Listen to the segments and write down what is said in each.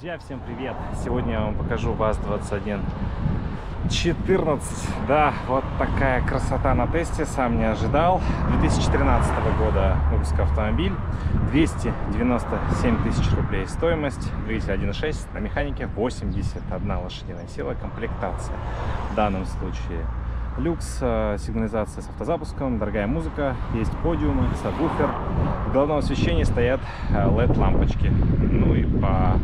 Друзья, всем привет! Сегодня я вам покажу ВАЗ-21 14. Да, вот такая красота на тесте, сам не ожидал. 2013 года выпуска автомобиль, 297 тысяч рублей стоимость, двигатель 1.6 на механике, 81 лошадиная сила, комплектация. В данном случае люкс, э, сигнализация с автозапуском, дорогая музыка, есть подиумы, сабвуфер. В головном освещении стоят LED-лампочки. Ну и по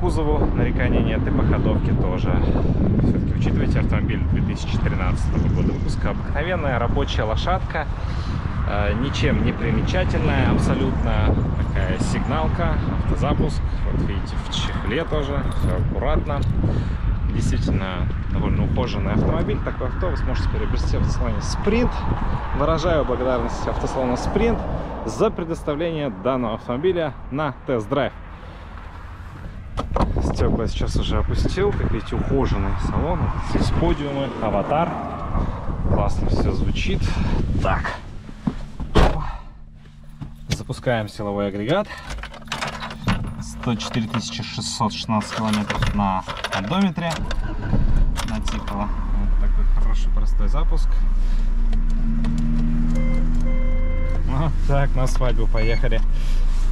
кузову нареканий нет и по ходовке тоже. Все-таки учитывайте автомобиль 2013 года выпуска. Обыкновенная рабочая лошадка, э, ничем не примечательная, абсолютно такая сигналка, автозапуск. Вот видите, в чехле тоже, все аккуратно. Действительно довольно ухоженный автомобиль. Такой авто вы сможете приобрести в автосалоне Sprint. Выражаю благодарность автосалону Sprint за предоставление данного автомобиля на тест-драйв. Стекла я сейчас уже опустил. Как видите, ухоженный салон. Здесь подиумы, аватар. Классно все звучит. Так. Запускаем силовой агрегат. 104 616 километров на одометре. Натикало. Вот такой хороший простой запуск. Вот так, на свадьбу поехали.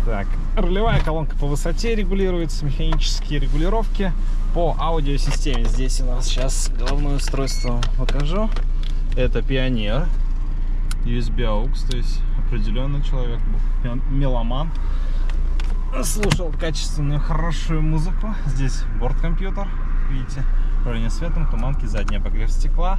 Так, рулевая колонка по высоте регулируется, механические регулировки по аудиосистеме. Здесь у нас сейчас головное устройство покажу. Это Пионер, USB AUX, то есть определенный человек был меломан. Слушал качественную, хорошую музыку. Здесь борт-компьютер, видите, управление светом, туманки, задний обогрев стекла.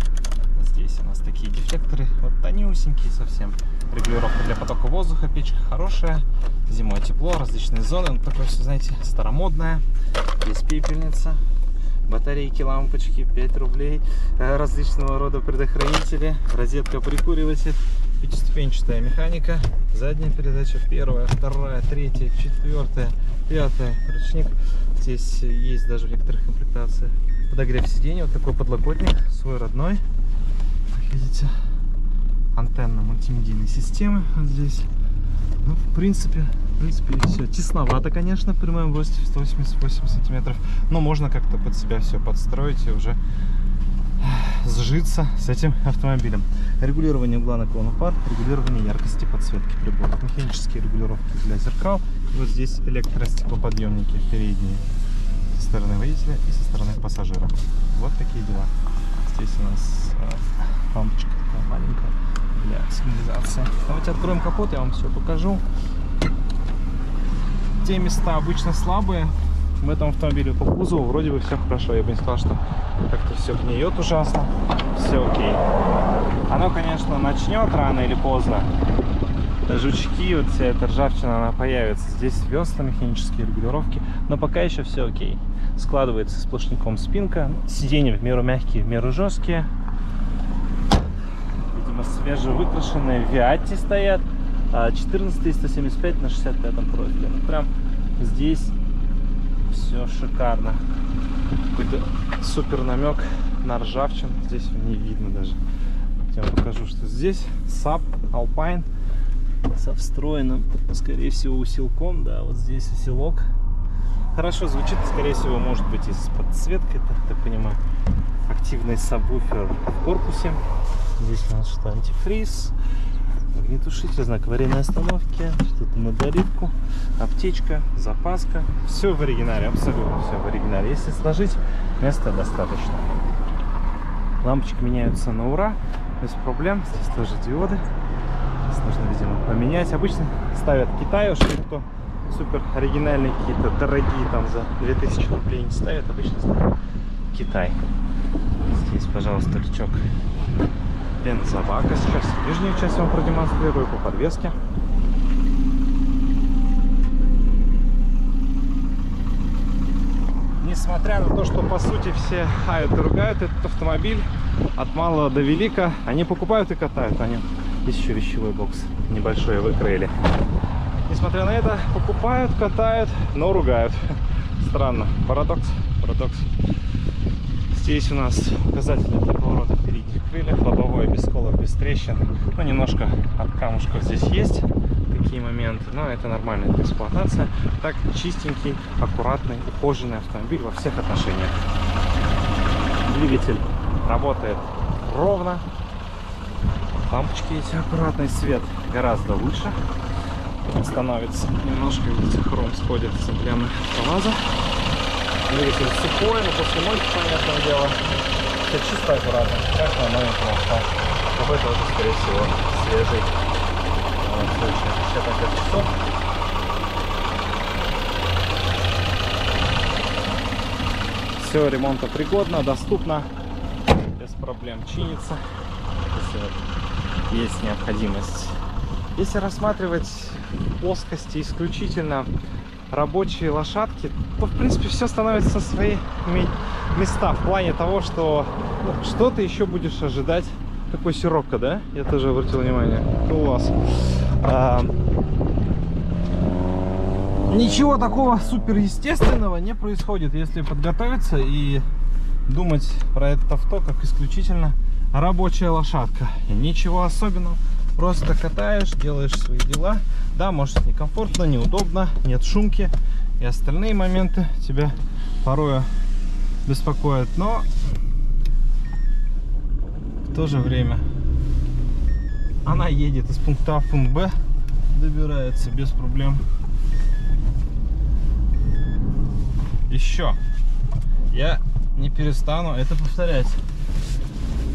Здесь у нас такие дефлекторы, вот тонюсенькие совсем. Регулировка для потока воздуха, печка хорошая. Зимой тепло, различные зоны. Ну, такое все, знаете, старомодное. Здесь пепельница, батарейки, лампочки, 5 рублей. Э, различного рода предохранители, розетка, прикуриватель. Пятиступенчатая механика. Задняя передача, первая, вторая, третья, четвертая, пятая. Ручник. Здесь есть даже в некоторых комплектациях подогрев сиденья. Вот такой подлокотник, свой родной. Видите, антенна мультимедийной системы вот здесь. Ну, в принципе, в принципе, все. Тесновато, конечно, при моем росте в 188 сантиметров. Но можно как-то под себя все подстроить и уже сжиться с этим автомобилем. Регулирование угла наклона фар, регулирование яркости подсветки приборов, механические регулировки для зеркал. И вот здесь электростеклоподъемники передние со стороны водителя и со стороны пассажира. Вот такие дела. Здесь у нас э, лампочка такая маленькая для сигнализации. Давайте откроем капот, я вам все покажу. Те места обычно слабые в этом автомобиле по кузову вроде бы все хорошо. Я бы не сказал, что как-то все гниет ужасно. Все окей. Оно, конечно, начнет рано или поздно. Жучки, вот вся эта ржавчина, она появится. Здесь весла, механические регулировки. Но пока еще все окей. Складывается сплошняком спинка. Сиденья в меру мягкие, в меру жесткие. Свежевыкрашенные Виатти стоят. 14 175 на 65 профиле. Ну, прям здесь все шикарно. Какой-то супер намек на ржавчин. Здесь не видно даже. Я вам покажу, что здесь SAP Alpine со встроенным, скорее всего, усилком. Да, вот здесь усилок. Хорошо звучит, скорее всего, может быть и с подсветкой, так, так понимаю. Активный сабвуфер в корпусе. Здесь у нас что, антифриз, огнетушитель, знак аварийной остановки, что-то на доливку, аптечка, запаска. Все в оригинале, абсолютно все в оригинале. Если сложить, места достаточно. Лампочки меняются на ура, без проблем. Здесь тоже диоды. Здесь нужно, видимо, поменять. Обычно ставят Китай, уж кто супер оригинальные какие-то дорогие там за 2000 рублей не ставят. Обычно ставят Китай. Здесь, пожалуйста, лючок бензобака. Сейчас нижнюю часть вам продемонстрирую по подвеске. Несмотря на то, что по сути все хают и ругают этот автомобиль от малого до велика, они покупают и катают нем. Здесь еще вещевой бокс небольшой выкроили. Несмотря на это, покупают, катают, но ругают. Странно. Парадокс. Парадокс. Здесь у нас указательный для поворота передних крыльев, лобовое без сколов, без трещин. Ну, немножко от камушков здесь есть. такие моменты, но это нормальная эксплуатация. Так, чистенький, аккуратный, ухоженный автомобиль во всех отношениях. Двигатель работает ровно. Лампочки эти аккуратный свет гораздо лучше становится. Немножко, видите, хром сходит с эмблемы КамАЗа. Двигатель сухой, но после мойки, понятное дело, все чисто аккуратно, как на новеньком авто. Какой-то вот, скорее всего, свежий в данном случае. 65 часов. Все ремонтопригодно, доступно, без проблем чинится, если есть необходимость. Если рассматривать плоскости исключительно рабочие лошадки, то в принципе все становится на свои места в плане того, что ну, что ты еще будешь ожидать. Какой сирокко, да? Я тоже обратил внимание. Класс. А, ничего такого суперестественного не происходит, если подготовиться и думать про этот авто как исключительно рабочая лошадка. Ничего особенного. Просто катаешь, делаешь свои дела. Да, может некомфортно, неудобно, нет шумки. И остальные моменты тебя порою беспокоят. Но в то же время она едет из пункта А в пункт Б. Добирается без проблем. Еще. Я не перестану это повторять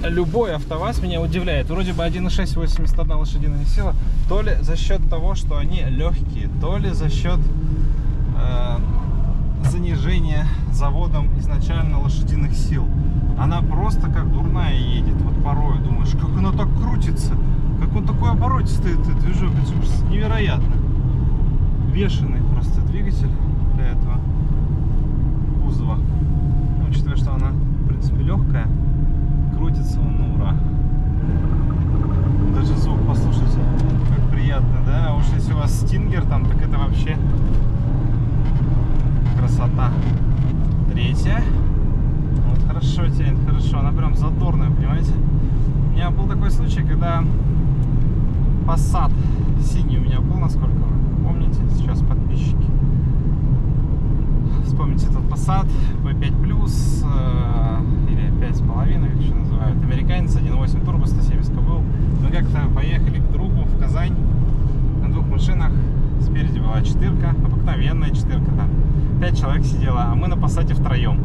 любой АвтоВАЗ меня удивляет. Вроде бы 1.6, 81 лошадиная сила. То ли за счет того, что они легкие, то ли за счет э, занижения заводом изначально лошадиных сил. Она просто как дурная едет. Вот порой думаешь, как она так крутится. Как он такой оборотистый, этот движок. Это невероятно. Бешеный просто двигатель для этого кузова. Учитывая, что она, в принципе, легкая крутится он на ура. Даже звук послушайте, как приятно, да? А уж если у вас стингер там, так это вообще красота. Третья. Вот хорошо тянет, хорошо. Она прям задорная, понимаете? У меня был такой случай, когда Passat синий у меня был, насколько вы помните, сейчас подписчики. Вспомните этот Passat V5 Plus или 5,5, как еще называют. Американец 1.8 турбо 170 был. Мы как-то поехали к другу в Казань на двух машинах. Спереди была четырка, обыкновенная четырка там. Пять человек сидело, а мы на пассате втроем.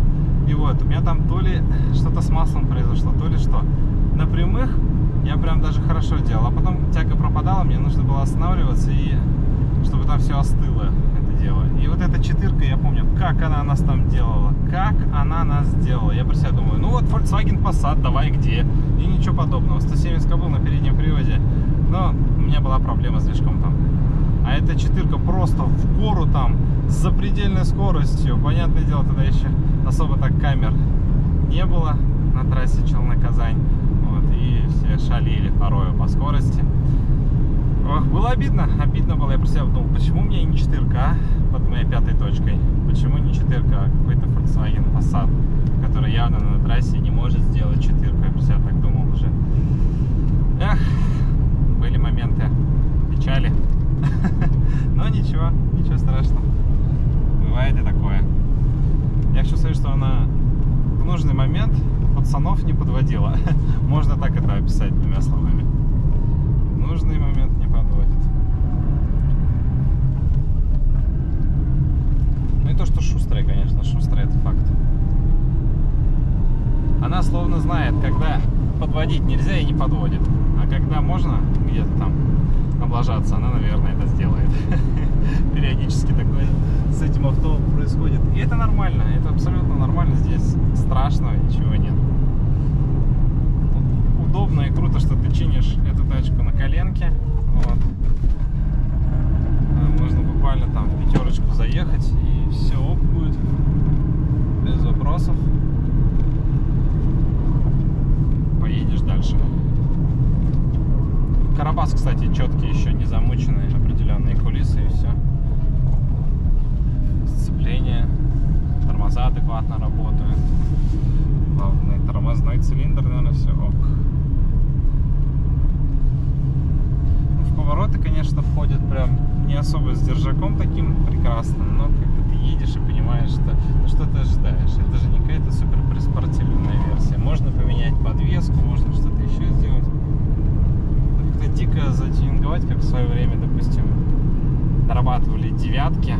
И вот, у меня там то ли что-то с маслом произошло, то ли что. На прямых я прям даже хорошо делал, а потом тяга пропадала, мне нужно было останавливаться и чтобы там все остыло дело. И вот эта четырка, я помню, как она нас там делала, как она нас делала. Я про себя думаю, ну вот Volkswagen Passat, давай где? И ничего подобного. 170 был на переднем приводе, но у меня была проблема с движком там. А эта четырка просто в гору там, с запредельной скоростью. Понятное дело, тогда еще особо так камер не было на трассе Челны-Казань. Вот, и все шалили порою по скорости. Ох, было обидно, обидно было, я про себя думал, почему мне не четырка, а, под моей пятой точкой, почему не четырка, а? Какой-то Volkswagen Passat, который явно на трассе не может сделать четырку, я про себя так думал уже. Эх, были моменты печали, но ничего, ничего страшного, бывает и такое. Я хочу сказать, что она в нужный момент пацанов не подводила, можно так это описать двумя словами. В нужный момент не подводит. Ну и то, что шустрая, конечно, шустрая, это факт. Она словно знает, когда подводить нельзя и не подводит. А когда можно где-то там облажаться, она, наверное, это сделает. Периодически такое с этим авто происходит. И это нормально, это абсолютно нормально. Здесь страшного ничего нет. Удобно и круто, что ты чинишь эту тачку на коленке. Вот. Буквально там в пятерочку заехать и все оп будет. Без вопросов. Поедешь дальше. Карабас, кстати, четкий еще, не замученный, определенные кулисы и все. Сцепление, тормоза адекватно работают. Главный тормозной цилиндр, наверное, все ок. повороты, конечно, входят прям не особо с держаком таким прекрасным, но как бы ты едешь и понимаешь, что, ну, что ты ожидаешь. Это же не какая-то супер спортивная версия. Можно поменять подвеску, можно что-то еще сделать. Как-то дико затюнинговать, как в свое время, допустим, дорабатывали девятки.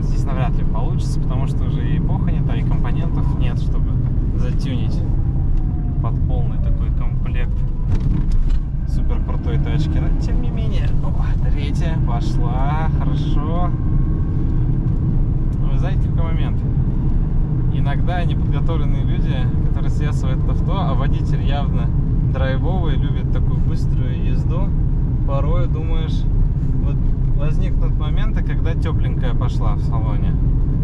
Здесь навряд ли получится, потому что уже и эпоха не та, и компонентов нет, чтобы затюнить под полный такой комплект супер крутой тачки. Но тем не менее, опа, третья пошла, хорошо. Вы знаете, какой момент? Иногда неподготовленные люди, которые это авто, а водитель явно драйвовый, любит такую быструю езду, порой думаешь, вот возникнут моменты, когда тепленькая пошла в салоне.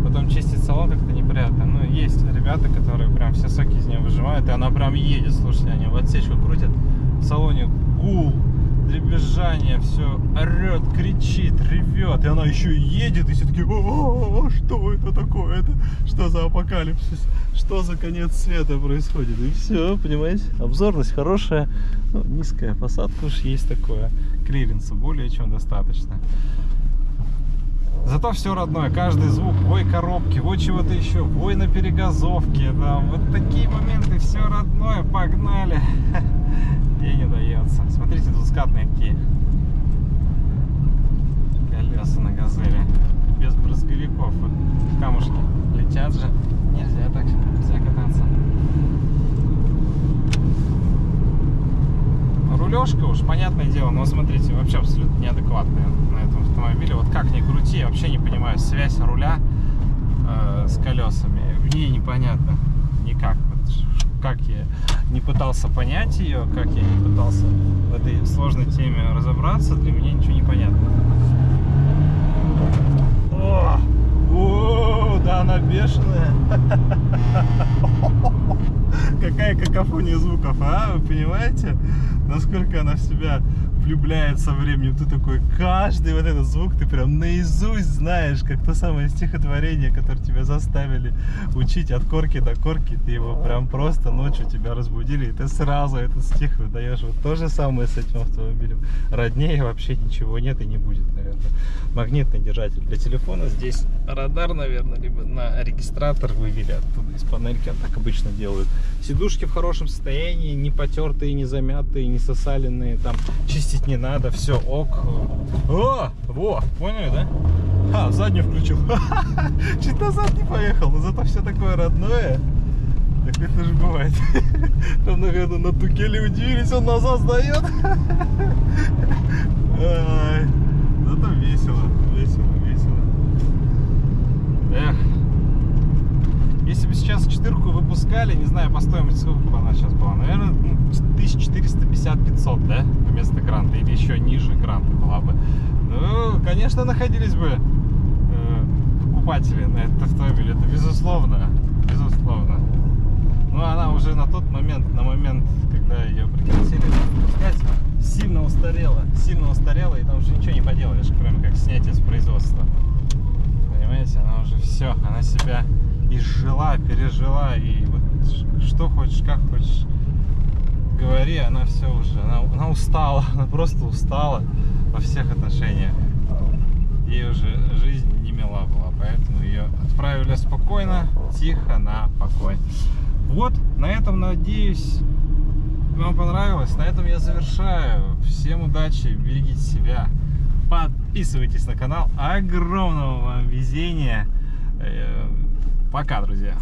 Потом чистить салон как-то неприятно. Ну, есть ребята, которые прям все соки из нее выжимают, и она прям едет. Слушайте, они в отсечку крутят салоне гул, дребезжание, все орет, кричит, ревет, и она еще едет, и все таки о, что это такое, это что за апокалипсис, что за конец света происходит, и все, понимаете, обзорность хорошая, ну, низкая посадка уж есть такое, клиренса более чем достаточно. Зато все родное, каждый звук, вой коробки, вой чего-то еще, вой на перегазовке, да, вот такие моменты, все родное, погнали. И не дается. Смотрите, двускатные какие колеса на газели, без брызговиков, камушки летят же, нельзя так, нельзя кататься. Рулежка уж, понятное дело, но смотрите, вообще абсолютно неадекватная на этом автомобиле. Вот как ни крути, я вообще не понимаю связь руля э, с колесами. В ней непонятно никак. Вот, как я не пытался понять ее, как я не пытался в этой сложной теме разобраться, для меня ничего не понятно. О, о, да она бешеная. Какая какофония звуков, а? Вы понимаете? Насколько она в себя влюбляет со временем. Ты такой, каждый вот этот звук ты прям наизусть знаешь, как то самое стихотворение, которое тебя заставили учить от корки до корки. Ты его прям просто ночью тебя разбудили, и ты сразу этот стих выдаешь. Вот то же самое с этим автомобилем. Роднее вообще ничего нет и не будет, наверное. Магнитный держатель для телефона. Здесь радар, наверное, либо на регистратор вывели оттуда из панельки, так обычно делают. Сидушки в хорошем состоянии, не потертые, не замятые, не сосаленные, там чистить не надо, все ок. О, во, поняли, да? А, заднюю включил. Чуть назад не поехал, но зато все такое родное. Так это же бывает. Там, наверное, на Тукеле удивились, он назад сдает. Зато весело, весело, весело. Эх. Если бы сейчас четырку выпускали, не знаю по стоимости, сколько бы она сейчас была, наверное, 1450-500, да, вместо гранта, или еще ниже гранта была бы. Ну, конечно, находились бы э, покупатели на этот автомобиль, это безусловно, безусловно. Но она уже на тот момент, на момент, когда ее прекратили выпускать, сильно устарела, сильно устарела, и там уже ничего не поделаешь, кроме как снятия с производства. Понимаете, она уже все, она себя изжила, пережила, и вот что хочешь, как хочешь, говори, она все уже, она, она устала, она просто устала во всех отношениях. Ей уже жизнь не мила была, поэтому ее отправили спокойно, тихо, на покой. Вот, на этом, надеюсь, вам понравилось. На этом я завершаю. Всем удачи, берегите себя. Подписывайтесь на канал. Огромного вам везения. Пока, друзья.